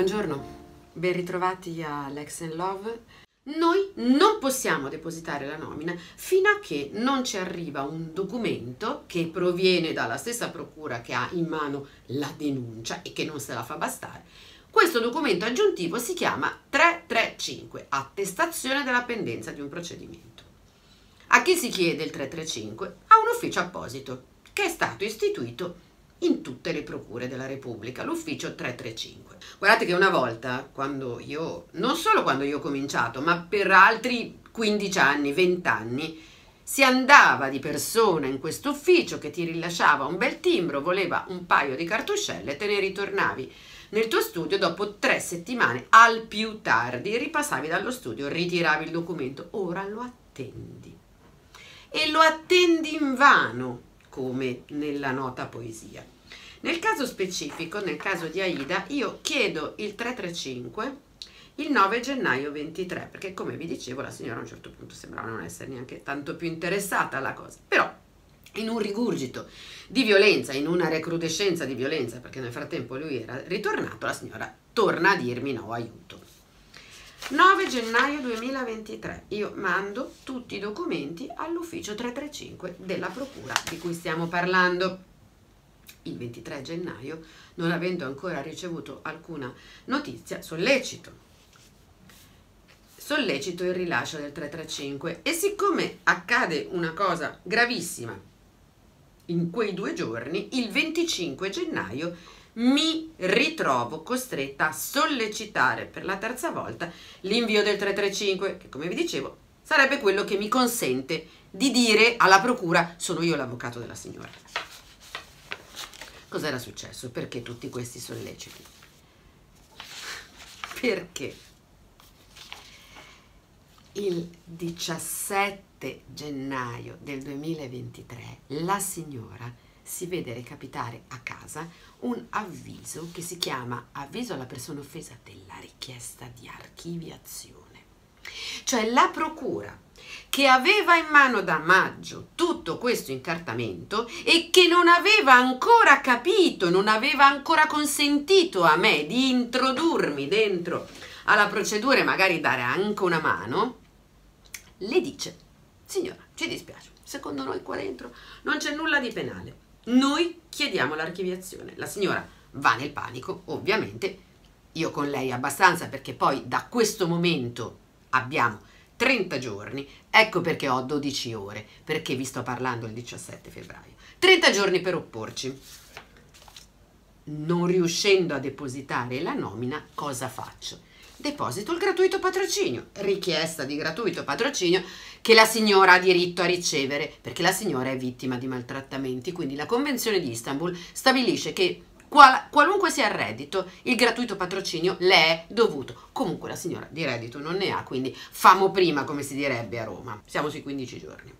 Buongiorno, ben ritrovati a Lex and Love. Noi non possiamo depositare la nomina fino a che non ci arriva un documento che proviene dalla stessa procura che ha in mano la denuncia e che non se la fa bastare. Questo documento aggiuntivo si chiama 335, attestazione della pendenza di un procedimento. A chi si chiede il 335? A un ufficio apposito che è stato istituito in tutte le procure della Repubblica, l'ufficio 335. Guardate che una volta, quando io, non solo quando io ho cominciato, ma per altri 15 anni, 20 anni, si andava di persona in questo ufficio che ti rilasciava un bel timbro, voleva un paio di cartuscelle, te ne ritornavi nel tuo studio dopo tre settimane, al più tardi, ripassavi dallo studio, ritiravi il documento, ora lo attendi. E lo attendi in vano come nella nota poesia. Nel caso specifico, nel caso di Aida, io chiedo il 335 il 9 gennaio 23, perché come vi dicevo la signora a un certo punto sembrava non essere neanche tanto più interessata alla cosa, però in un rigurgito di violenza, in una recrudescenza di violenza, perché nel frattempo lui era ritornato, la signora torna a dirmi no, aiuto. 9 gennaio 2023 io mando tutti i documenti all'ufficio 335 della procura di cui stiamo parlando. Il 23 gennaio, non avendo ancora ricevuto alcuna notizia, sollecito. Sollecito il rilascio del 335 e siccome accade una cosa gravissima in quei due giorni, il 25 gennaio mi ritrovo costretta a sollecitare per la terza volta l'invio del 335, che come vi dicevo sarebbe quello che mi consente di dire alla procura sono io l'avvocato della signora. Cos'era successo? Perché tutti questi solleciti? Perché il 17 gennaio del 2023 la signora si vede recapitare a casa un avviso che si chiama avviso alla persona offesa della richiesta di archiviazione. Cioè la procura che aveva in mano da maggio tutto questo incartamento e che non aveva ancora capito, non aveva ancora consentito a me di introdurmi dentro alla procedura e magari dare anche una mano, le dice, signora, ci dispiace, secondo noi qua dentro non c'è nulla di penale noi chiediamo l'archiviazione. La signora va nel panico, ovviamente, io con lei abbastanza perché poi da questo momento abbiamo 30 giorni, ecco perché ho 12 ore, perché vi sto parlando il 17 febbraio. 30 giorni per opporci. Non riuscendo a depositare la nomina, cosa faccio? Deposito il gratuito patrocinio, richiesta di gratuito patrocinio che la signora ha diritto a ricevere perché la signora è vittima di maltrattamenti, quindi la Convenzione di Istanbul stabilisce che qual qualunque sia il reddito, il gratuito patrocinio le è dovuto. Comunque la signora di reddito non ne ha, quindi famo prima, come si direbbe a Roma. Siamo sui 15 giorni.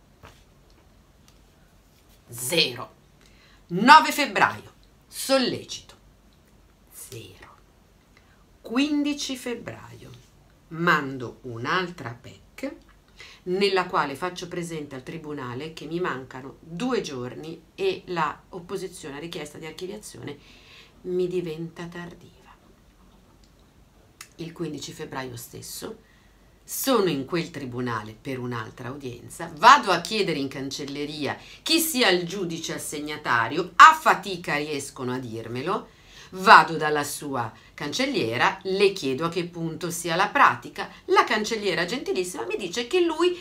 Zero. 9 febbraio, sollecito. Zero. 15 febbraio mando un'altra PEC nella quale faccio presente al Tribunale che mi mancano due giorni e la opposizione a richiesta di archiviazione mi diventa tardiva. Il 15 febbraio stesso sono in quel tribunale per un'altra udienza, vado a chiedere in cancelleria chi sia il giudice assegnatario, a fatica riescono a dirmelo, Vado dalla sua cancelliera, le chiedo a che punto sia la pratica. La cancelliera gentilissima mi dice che lui,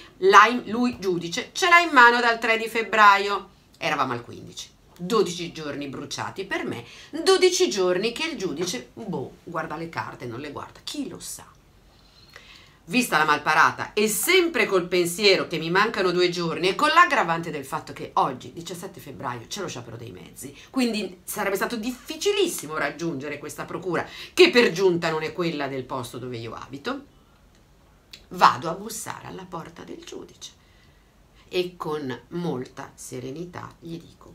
lui giudice, ce l'ha in mano dal 3 di febbraio. Eravamo al 15. 12 giorni bruciati per me, 12 giorni che il giudice, boh, guarda le carte, non le guarda, chi lo sa vista la malparata e sempre col pensiero che mi mancano due giorni e con l'aggravante del fatto che oggi, 17 febbraio, c'è lo sciopero dei mezzi, quindi sarebbe stato difficilissimo raggiungere questa procura, che per giunta non è quella del posto dove io abito, vado a bussare alla porta del giudice e con molta serenità gli dico,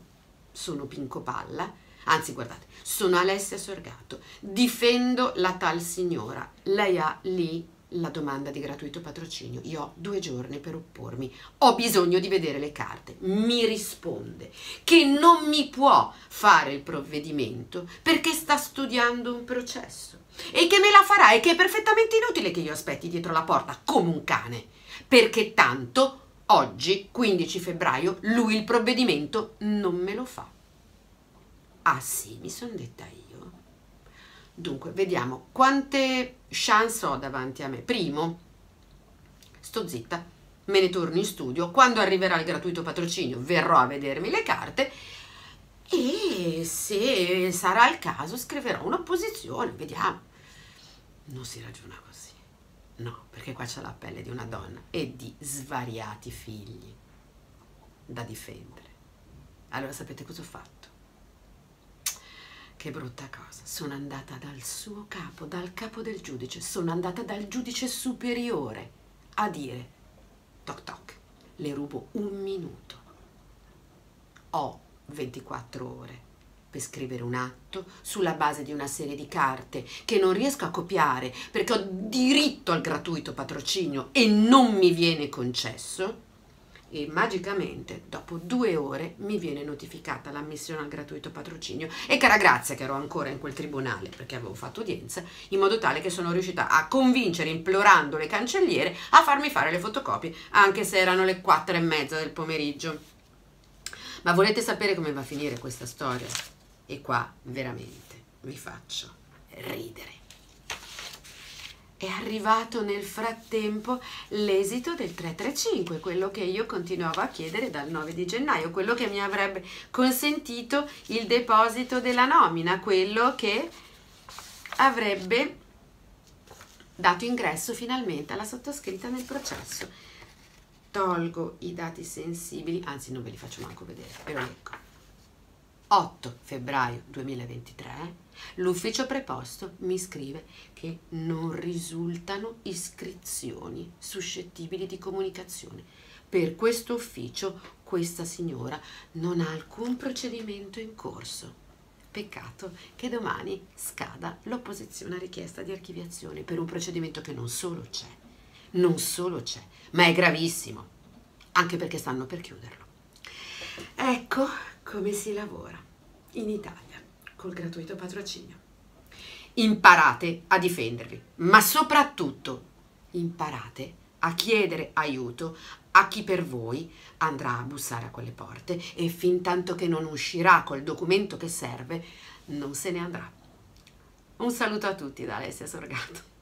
sono Pinco Palla, anzi guardate, sono Alessia Sorgato, difendo la tal signora, lei ha lì la domanda di gratuito patrocinio. Io ho due giorni per oppormi, ho bisogno di vedere le carte. Mi risponde che non mi può fare il provvedimento perché sta studiando un processo e che me la farà e che è perfettamente inutile che io aspetti dietro la porta come un cane, perché tanto oggi, 15 febbraio, lui il provvedimento non me lo fa. Ah sì, mi sono detta io. Dunque, vediamo quante chance ho davanti a me. Primo, sto zitta, me ne torno in studio. Quando arriverà il gratuito patrocinio verrò a vedermi le carte e se sarà il caso scriverò un'opposizione, vediamo. Non si ragiona così. No, perché qua c'è la pelle di una donna e di svariati figli da difendere. Allora sapete cosa ho fatto? Che brutta cosa. Sono andata dal suo capo, dal capo del giudice, sono andata dal giudice superiore a dire, toc toc, le rubo un minuto. Ho 24 ore per scrivere un atto sulla base di una serie di carte che non riesco a copiare perché ho diritto al gratuito patrocinio e non mi viene concesso e magicamente dopo due ore mi viene notificata l'ammissione al gratuito patrocinio. E cara grazia che ero ancora in quel tribunale perché avevo fatto udienza in modo tale che sono riuscita a convincere implorando le cancelliere a farmi fare le fotocopie anche se erano le quattro e mezza del pomeriggio. Ma volete sapere come va a finire questa storia? e qua veramente vi faccio ridere è arrivato nel frattempo l'esito del 335, quello che io continuavo a chiedere dal 9 di gennaio, quello che mi avrebbe consentito il deposito della nomina, quello che avrebbe dato ingresso finalmente alla sottoscritta nel processo. Tolgo i dati sensibili, anzi non ve li faccio manco vedere, ve lo leggo. 8 febbraio 2023 l'ufficio preposto mi scrive che non risultano iscrizioni suscettibili di comunicazione. Per questo ufficio questa signora non ha alcun procedimento in corso. Peccato che domani scada l'opposizione a richiesta di archiviazione per un procedimento che non solo c'è, non solo c'è, ma è gravissimo, anche perché stanno per chiuderlo. Ecco come si lavora in Italia col gratuito patrocinio. Imparate a difendervi, ma soprattutto imparate a chiedere aiuto a chi per voi andrà a bussare a quelle porte e fin tanto che non uscirà col documento che serve, non se ne andrà. Un saluto a tutti da Alessia Sorgato.